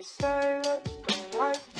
It's don't like.